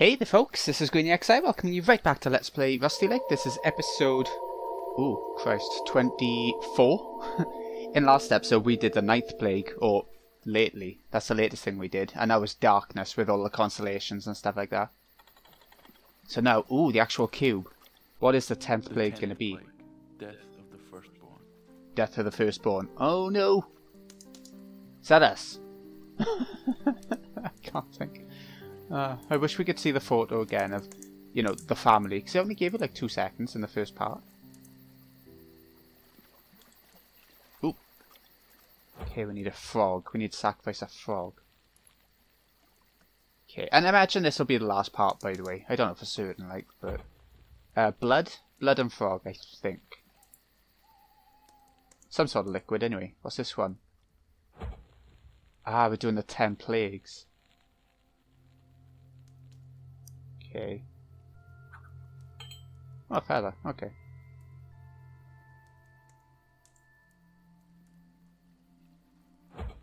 Hey there folks, this is Greeny XI, welcoming you right back to Let's Play Rusty Lake. This is episode... Oh, Christ, 24? In last episode we did the Ninth Plague, or lately, that's the latest thing we did, and that was Darkness with all the constellations and stuff like that. So now, ooh, the actual cube. What is the 10th The plague going to be? Death of the firstborn. Death of the Firstborn. Oh no! Is that us? I can't think. Uh, I wish we could see the photo again of, you know, the family, because they only gave it like two seconds in the first part. Ooh. Okay, we need a frog. We need to sacrifice a frog. Okay, and imagine this will be the last part, by the way. I don't know for certain, like, but... Uh, blood? Blood and frog, I think. Some sort of liquid, anyway. What's this one? Ah, we're doing the ten plagues. Okay. Oh, feather. Okay.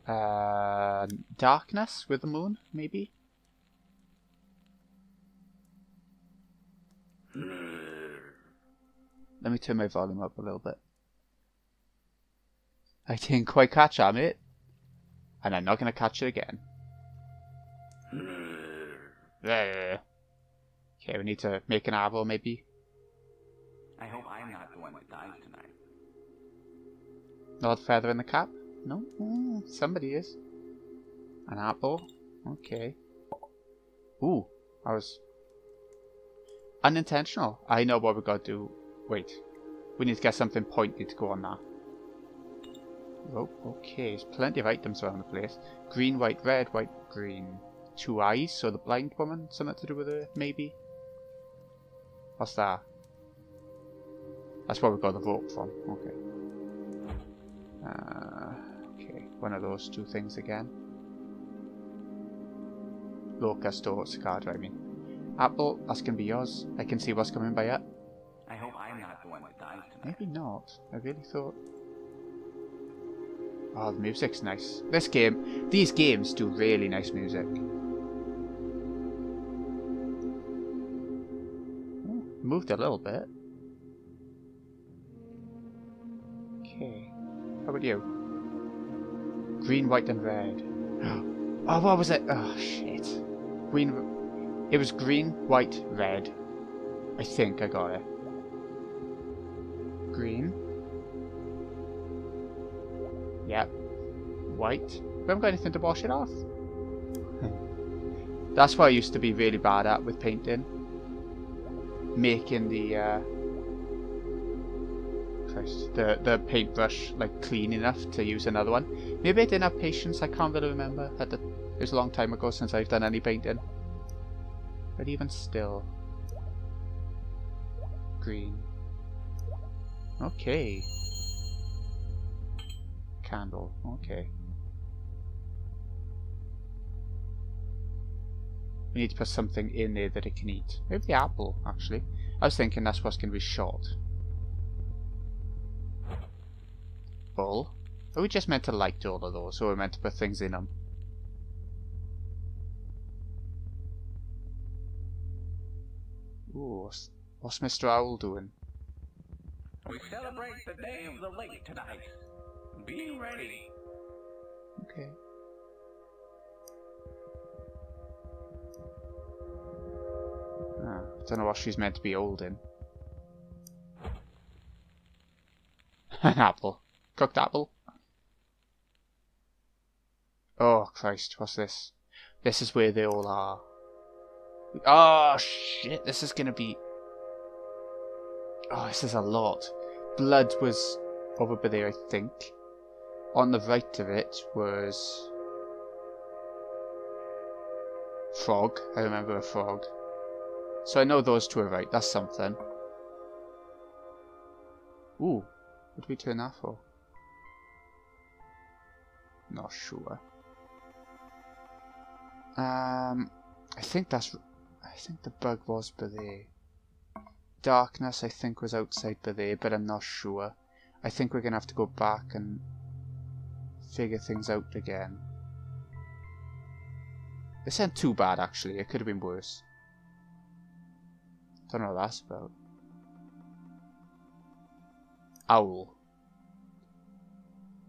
Uh, darkness with the moon, maybe? Let me turn my volume up a little bit. I didn't quite catch that, mate. And I'm not going to catch it again. Okay, we need to make an arrow, maybe. I hope I'm not the one that dies tonight. Not feather in the cap? No? Mm, somebody is. An apple? Okay. Ooh, I was... Unintentional. I know what we gotta do. Wait. We need to get something pointed to go on that. Oh, okay. There's plenty of items around the place. Green, white, red, white, green. Two eyes, so the blind woman, something to do with her, maybe? What's that? That's where we got the vote from. Okay. Uh, okay, one of those two things again. Locust or cigar driving. Apple, that's gonna be yours. I can see what's coming by it. I hope I'm not the one that dies tonight. Maybe not. I really thought. Oh, the music's nice. This game, these games do really nice music. Moved a little bit. Okay. How about you? Green, white, and red. Oh, what was it? Oh, shit. Green. It was green, white, red. I think I got it. Green. Yep. White. We haven't got anything to wash it off. That's what I used to be really bad at with painting. Making the uh, the the paintbrush like clean enough to use another one. Maybe I didn't have patience. I can't really remember. At the, it was a long time ago since I've done any painting. But even still, green. Okay. Candle. Okay. We need to put something in there that it can eat. Maybe the apple, actually. I was thinking that's what's going to be shot. Bull. Are we just meant to light all of those, or are we meant to put things in them? Ooh, what's, what's Mr. Owl doing? We celebrate the day of the lake tonight. Be ready. Okay. Ah, don't know what she's meant to be holding. An apple. Cooked apple. Oh Christ, what's this? This is where they all are. Oh shit, this is gonna be... Oh, this is a lot. Blood was over by there, I think. On the right of it was... Frog. I remember a frog. So I know those two are right. That's something. Ooh. What do we turn that for? Not sure. Um, I think that's... I think the bug was by there. Darkness, I think, was outside by there, but I'm not sure. I think we're going to have to go back and figure things out again. This ain't too bad actually, it could have been worse. Don't know what that's about. Owl.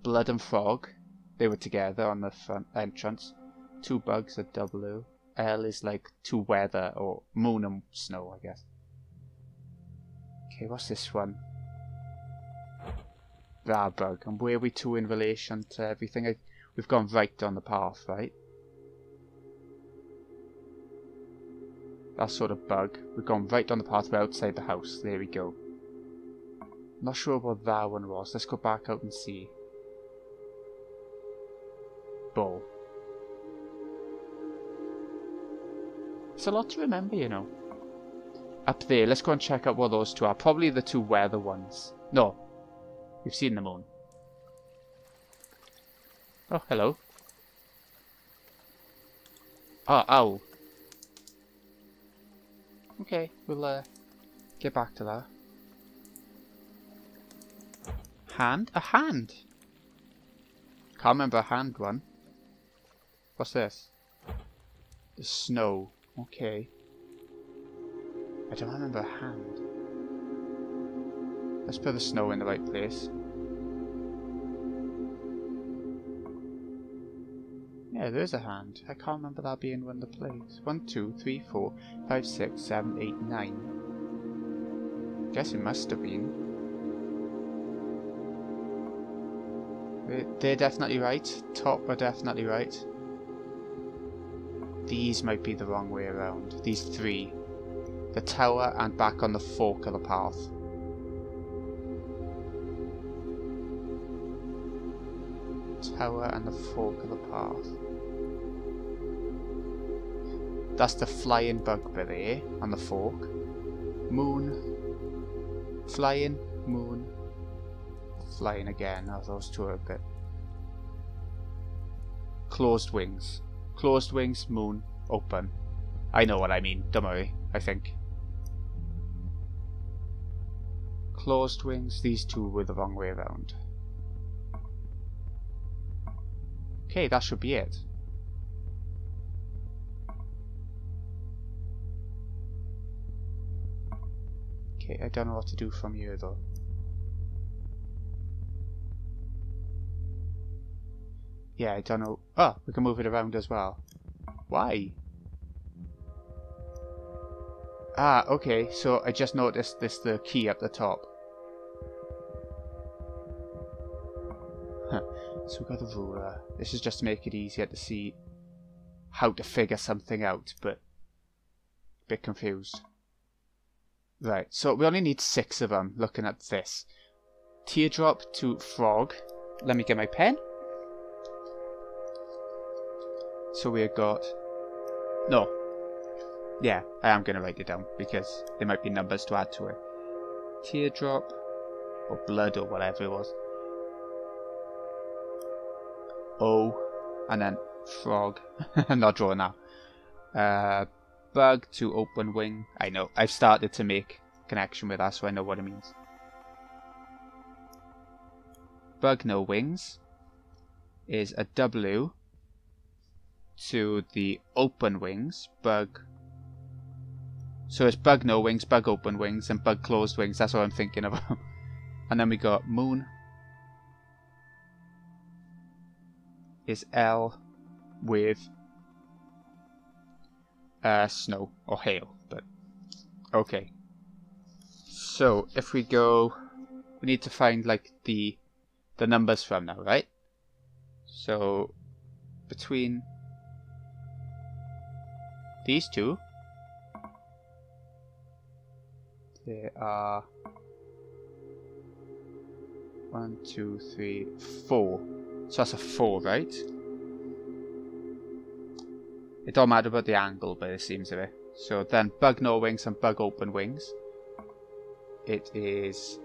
Blood and Frog. They were together on the front entrance. Two bugs at W. L is like two weather or moon and snow, I guess. Okay, what's this one? Bug. And where we to in relation to everything? I, we've gone right down the path, right? That sort of bug. We've gone right down the path, we're outside the house. There we go. Not sure what that one was. Let's go back out and see. Bull. It's a lot to remember, you know. Up there, let's go and check out what those two are. Probably the two weather ones. No. We've seen the moon. Oh, hello. Ah, ow. Okay, we'll uh, get back to that. Hand? A hand? Can't remember a hand one. What's this? The snow. Okay. I don't remember a hand. Let's put the snow in the right place. Yeah, there's a hand. I can't remember that being one of the plays. One, two, three, four, five, six, seven, eight, nine. Guess it must have been. They're definitely right. Top are definitely right. These might be the wrong way around. These three. The tower and back on the fork of the path. Tower and the fork of the path. That's the flying bugberry on the fork. Moon. Flying. Moon. Flying again. Oh, those two are a bit. Closed wings. Closed wings, moon, open. I know what I mean, don't worry, I think. Closed wings, these two were the wrong way around. Okay, that should be it. Okay, I don't know what to do from here though. Yeah, I don't know. Oh, we can move it around as well. Why? Ah, okay, so I just noticed this the key at the top. Huh. So we've got the ruler. This is just to make it easier to see how to figure something out, but a bit confused. Right, so we only need six of them looking at this. Teardrop to frog. Let me get my pen. So we have got... No. Yeah, I am going to write it down because there might be numbers to add to it. Teardrop or blood or whatever it was. O and then frog. I'm not drawing now. Uh, bug to open wing. I know. I've started to make connection with that so I know what it means. Bug no wings is a W to the open wings, bug. So it's bug no wings, bug open wings, and bug closed wings. That's what I'm thinking about. and then we got moon is L with uh, snow or hail, but okay. So if we go, we need to find like the the numbers from now, right? So between these two, there are one, two, three, four. So that's a four, right? It don't matter about the angle, but it seems to be. So then bug no wings and bug open wings. It is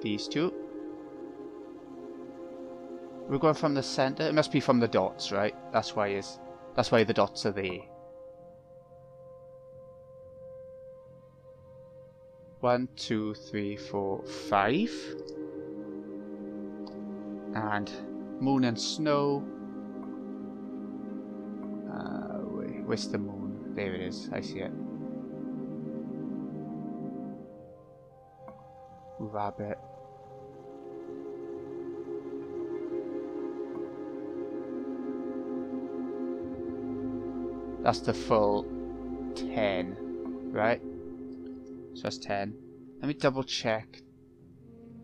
these two. We're going from the center. It must be from the dots, right? That's why is that's why the dots are there. One, two, three, four, five. And Moon and snow. The moon? There it is. I see it. Rabbit. That's the full 10, right? So that's 10. Let me double check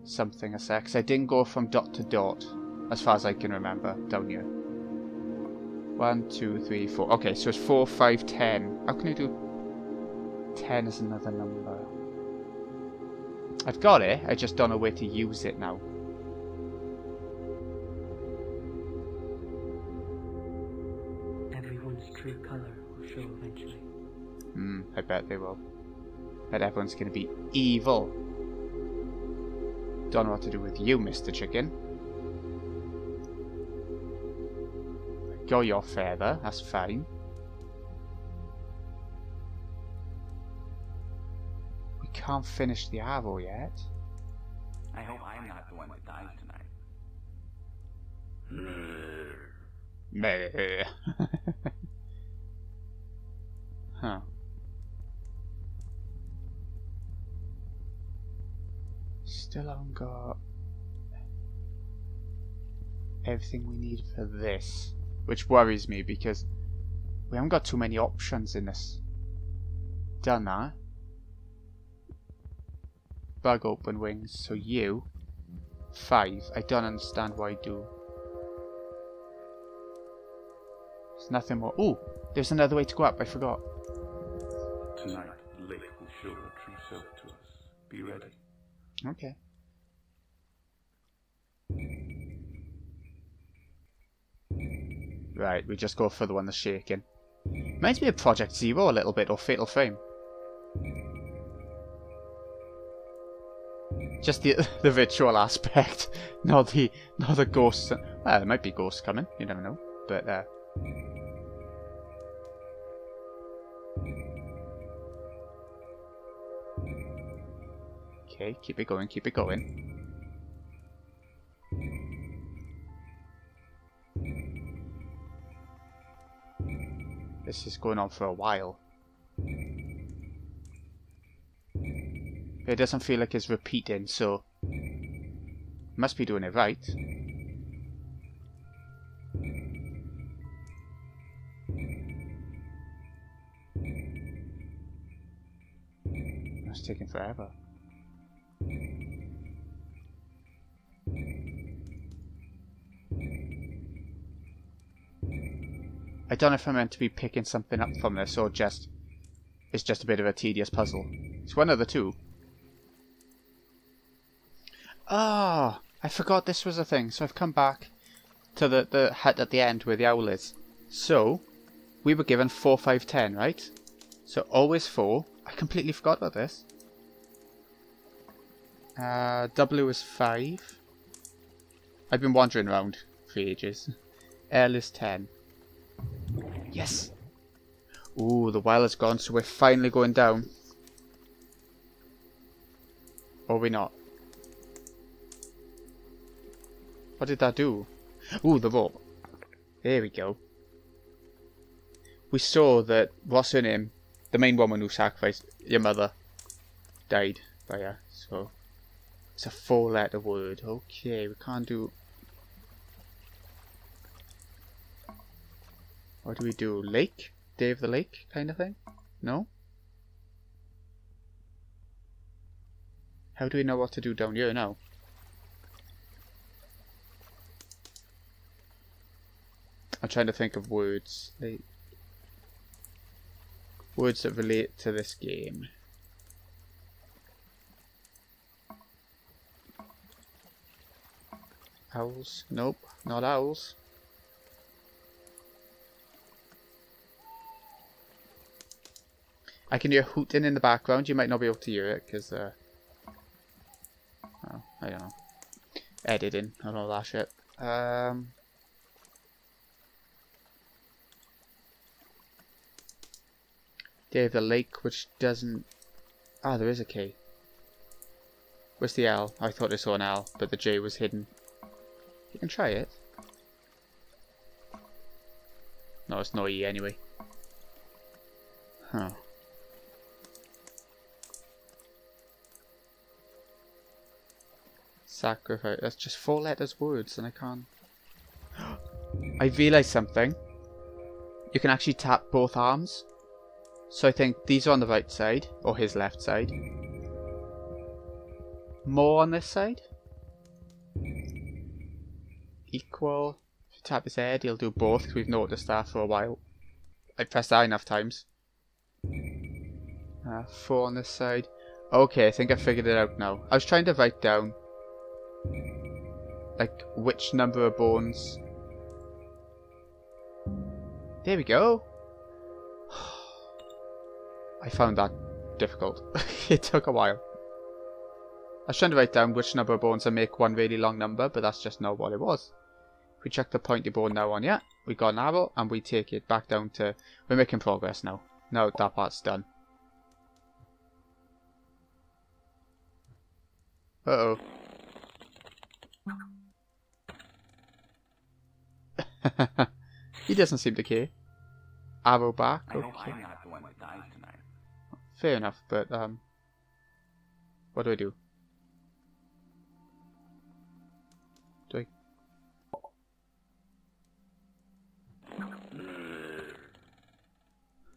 something a sec, 'cause I didn't go from dot to dot, as far as I can remember, don't here. One, two, three, four. Okay, so it's four, five, ten. How can I do 10 is another number? I've got it, I just don't know where to use it now. Everyone's true color will show eventually. Hmm, I bet they will. Bet everyone's gonna be evil. Don't know what to do with you, Mr. Chicken. Go your feather, that's fine. We can't finish the arrow yet. I hope I'm not the one that dies tonight. Meh. huh. Still haven't got everything we need for this. Which worries me because we haven't got too many options in this. Done that. Bug open wings, so you. Five. I don't understand why I do. There's nothing more. Oh, there's another way to go up. I forgot. Tonight, lake will show her true self to us. Be ready. Okay. Right, we just go for the one that's shaking. Reminds me of Project Zero a little bit, or Fatal Frame. Just the the virtual aspect, not the not the ghosts. Well, there might be ghosts coming. You never know. But uh, okay, keep it going, keep it going. This is going on for a while. It doesn't feel like it's repeating, so must be doing it right. It's taking forever. I don't know if I'm meant to be picking something up from this or just it's just a bit of a tedious puzzle. It's one of the two. Ah, I forgot this was a thing, so I've come back to the, the hut at the end where the owl is. So, we were given 4, 5, 10, right? So always 4. I completely forgot about this. Uh, W is 5. I've been wandering around for ages. L is 10. Yes! Ooh, the well is gone, so we're finally going down. Or we not? What did that do? Ooh, the rope. There we go. We saw that, what's her name? The main woman who sacrificed your mother died oh, by her, so it's a four letter word. Okay, we can't do What do we do? Lake? Day of the Lake kind of thing? No? How do we know what to do down here now? I'm trying to think of words. Like, words that relate to this game. Owls? Nope, not owls. I can hear hooting in the background. You might not be able to hear it because, uh, I don't know. Editing and all that shit. Um, Day of the Lake, which doesn't. Ah, there is a key. Where's the L? I thought I saw an L, but the J was hidden. You can try it. No, it's no E anyway. Huh. Sacrifice. That's just four letters words and I can't. I realised something. You can actually tap both arms. So I think these are on the right side, or his left side. More on this side. Equal. If you tap his head, he'll do both, 'cause we've noticed that for a while. I pressed that enough times. Uh, four on this side. Okay, I think I figured it out now. I was trying to write down like which number of bones. There we go. I found that difficult. it took a while. I was trying to write down which number of bones I make one really long number, but that's just not what it was. If we check the pointy bone now on yeah, we got an arrow and we take it back down to we're making progress now. Now that part's done. Uh he doesn't seem to care. Arrow back, okay. I'm not the one that dies tonight. Fair enough, but um what do I do? Do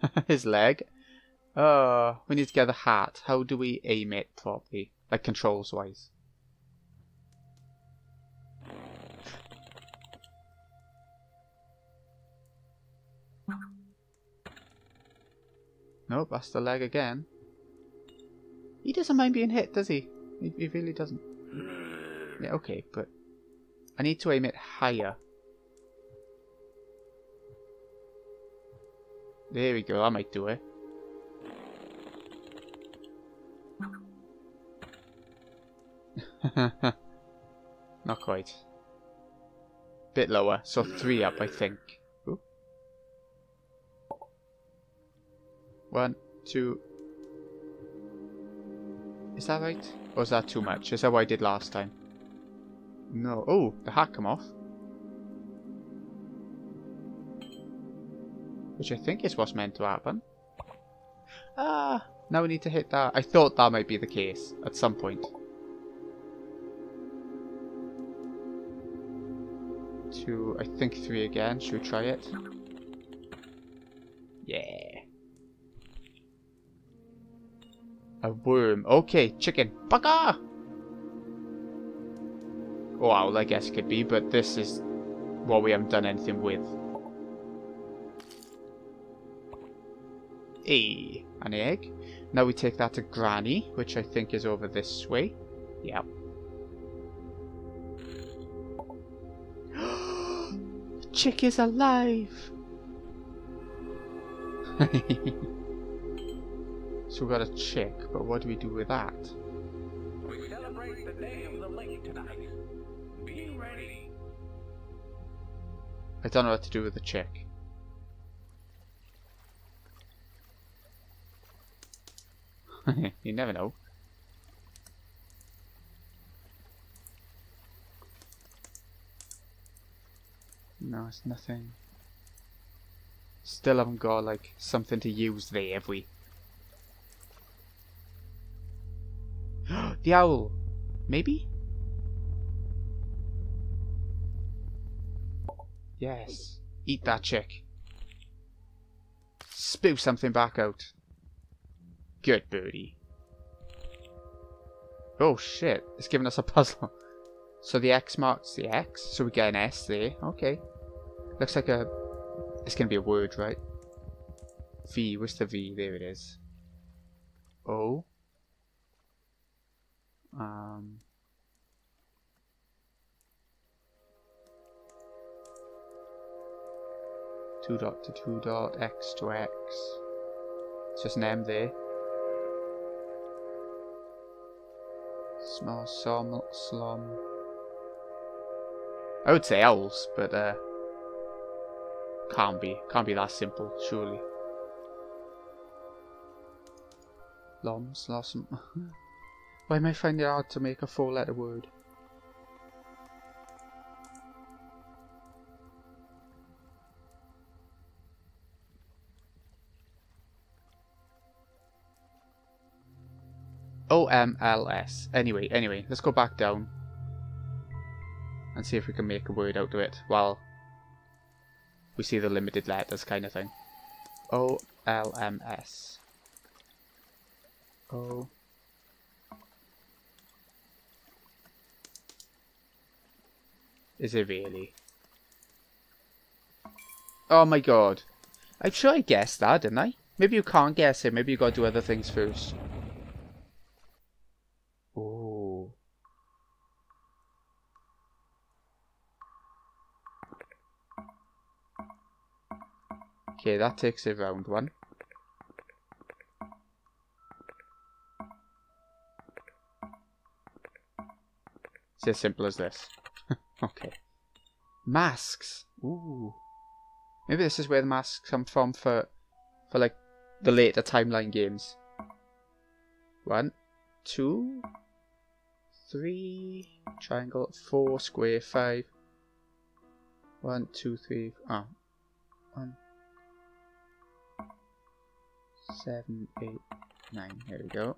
I his leg? Uh we need to get the hat. How do we aim it properly? Like controls wise. Nope, that's the leg again. He doesn't mind being hit, does he? He, he really doesn't. Yeah, okay, but I need to aim it higher. There we go, I might do it. Not quite. Bit lower, so three up, I think. One, two. Is that right? Or is that too much? Is that what I did last time? No. Oh, the hat come off. Which I think is what's meant to happen. Ah, now we need to hit that. I thought that might be the case at some point. Two, I think three again. Should we try it? Yeah. A worm. Okay, chicken. Baka! Owl, I guess it could be, but this is what we haven't done anything with. A, an egg. Now we take that to Granny, which I think is over this way. Yep. Chick is alive! so we got a chick, but what do we do with that? We celebrate the day of the lake tonight. Be ready. I don't know what to do with the chick. you never know. No, it's nothing. Still haven't got like something to use there, have we? The owl! Maybe? Yes. Eat that chick. Spew something back out. Good birdie. Oh shit, it's giving us a puzzle. So the X marks the X, so we get an S there. Okay. Looks like a... It's gonna be a word, right? V, where's the V? There it is. O. Um... Two dot to two dot, X to X. It's just an M there. Small som slum. I would say owls, but uh can't be. Can't be that simple, surely. Lom slossom. but I may find it hard to make a four-letter word. OMLS. Anyway, anyway, let's go back down and see if we can make a word out of it while we see the limited letters kind of thing. OLMS. Is it really? Oh my god. I'm sure I guessed that, didn't I? Maybe you can't guess it. Maybe you gotta do other things first. Oh. Okay, that takes it round one. It's as simple as this. Okay. Masks. Ooh. Maybe this is where the masks come from for, for like the later timeline games. One, two, three, triangle, four, square, five. One, two, three, three, oh. One, seven, eight, nine. Here we go.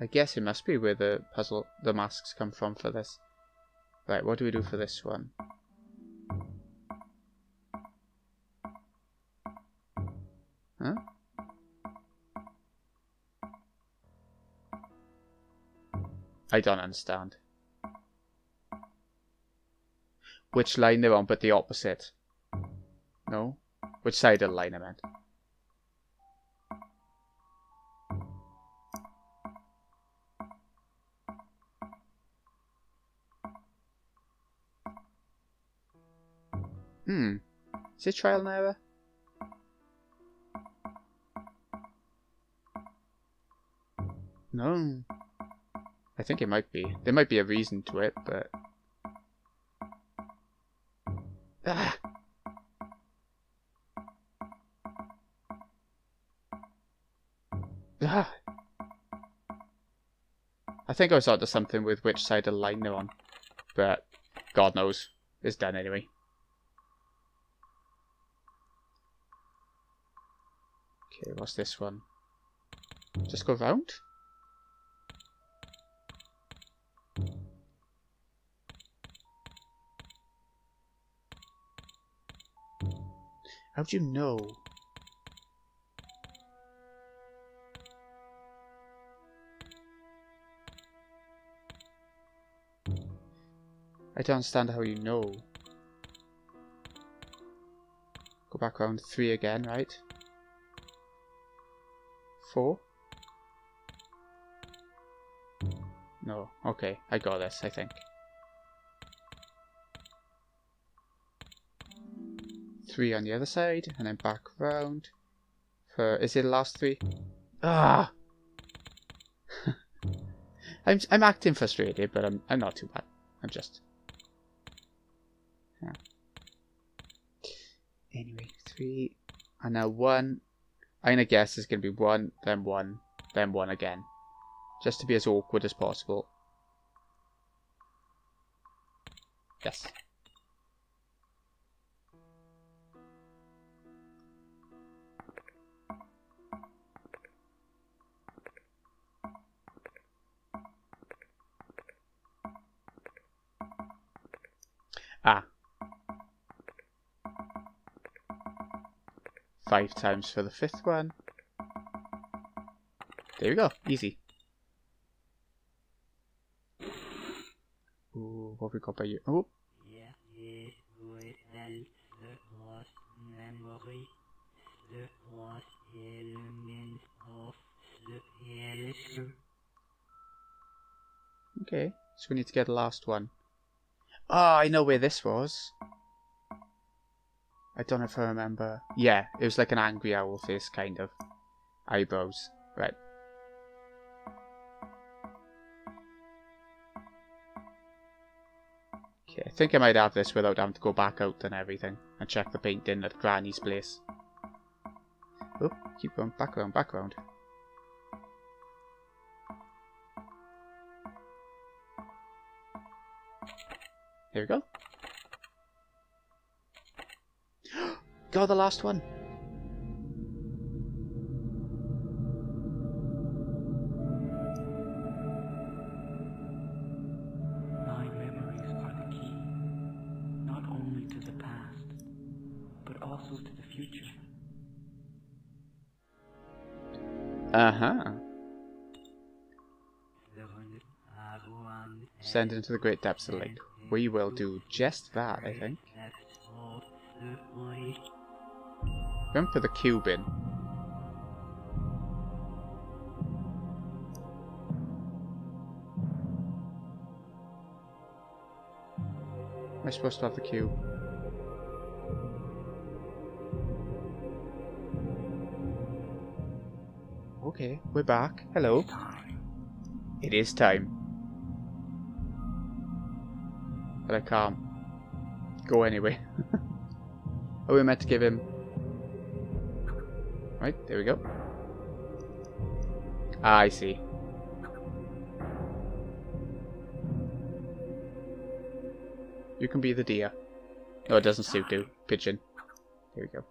I guess it must be where the puzzle, the masks come from for this. Right, what do we do for this one? Huh? I don't understand. Which line they're on, but the opposite. No? Which side of the line I meant. Hmm. Is it trial and error? No. I think it might be. There might be a reason to it, but... Ah! Ah! I think I was onto something with which side the line they're on. But, God knows. It's done anyway. Okay, what's this one? Just go round? How do you know? I don't understand how you know. Go back around three again, right? Four? No, okay, I got this, I think. Three on the other side, and then back round. For, is it the last three? Ah! I'm, I'm acting frustrated, but I'm, I'm not too bad. I'm just... Yeah. Anyway, three, and now one. I'm gonna guess it's gonna be one, then one, then one again. Just to be as awkward as possible. Yes. Ah. Five times for the fifth one. There we go. Easy. Ooh, what we got by you? Oh, okay. So we need to get the last one. Ah, I know where this was. I don't know if I remember. Yeah, it was like an angry owl face, kind of. Eyebrows. Right. Okay, I think I might have this without having to go back out and everything. And check the painting at Granny's place. Oh, keep going back around, back around. Here we go. Go the last one. My memories are the key, not only to the past, but also to the future. Uh-huh. Send into the great depths of the lake. We will do just that, I think. Remember for the cube in. Am I supposed to have the cube? Okay, we're back. Hello. It is time. But I can't go anyway. Are we meant to give him... Right, there we go. Ah, I see. You can be the deer. No, it doesn't suit you. Pigeon. There we go.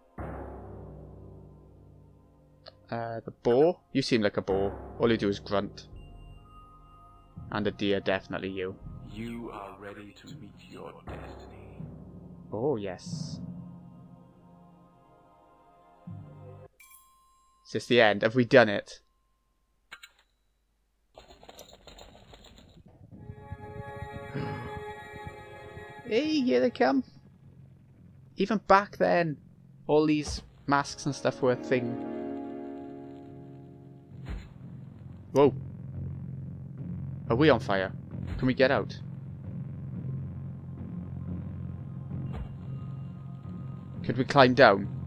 Uh, the boar? You seem like a boar. All you do is grunt. And a deer, definitely you. You are ready to meet your destiny. Oh, yes. Is this the end? Have we done it? hey, here they come. Even back then, all these masks and stuff were a thing. Whoa. Are we on fire? Can we get out? Could we climb down?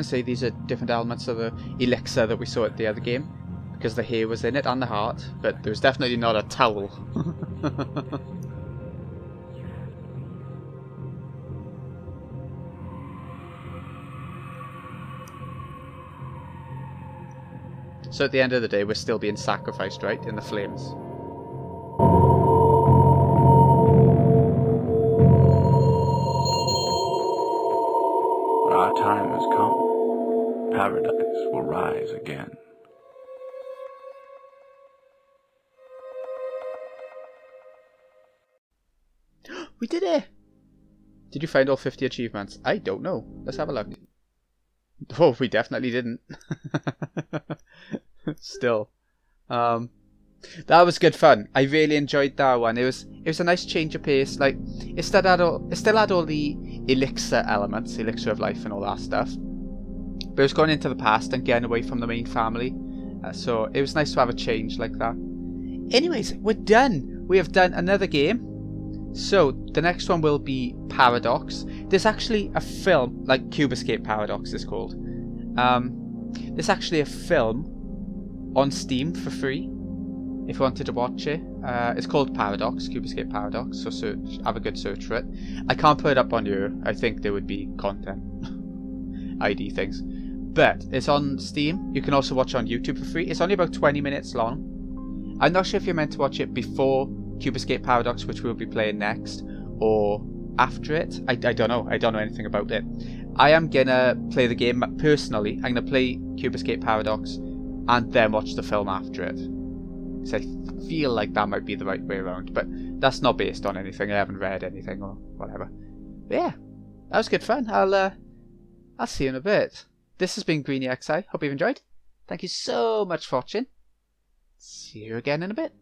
To say these are different elements of the elixir that we saw at the other game. Because the hair was in it and the heart. But there was definitely not a towel. so at the end of the day, we're still being sacrificed, right? In the flames. Rise again. We did it! Did you find all 50 achievements? I don't know. Let's have a look. Oh, we definitely didn't. Still. Um, that was good fun. I really enjoyed that one. It was it was a nice change of pace. Like it still had all it still had all the elixir elements, elixir of life and all that stuff. But it was going into the past and getting away from the main family. Uh, so it was nice to have a change like that. Anyways, we're done. We have done another game. So, the next one will be Paradox. There's actually a film, like Cube Escape Paradox is called. Um, there's actually a film on Steam for free if you wanted to watch it. Uh, it's called Paradox, Cube Escape Paradox, so search, have a good search for it. I can't put it up on here, I think there would be content ID things. But it's on Steam. You can also watch on YouTube for free. It's only about 20 minutes long. I'm not sure if you're meant to watch it before Cube Escape Paradox, which we'll be playing next, or after it. I, I don't know. I don't know anything about it. I am gonna play the game personally. I'm gonna play Cube Escape Paradox and then watch the film after it. So I feel like that might be the right way around, but that's not based on anything. I haven't read anything or whatever. But yeah, that was good fun. I'll uh, I'll see you in a bit. This has been Greeny XI. Hope you've enjoyed. Thank you so much for watching. See you again in a bit.